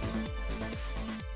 フフフフ。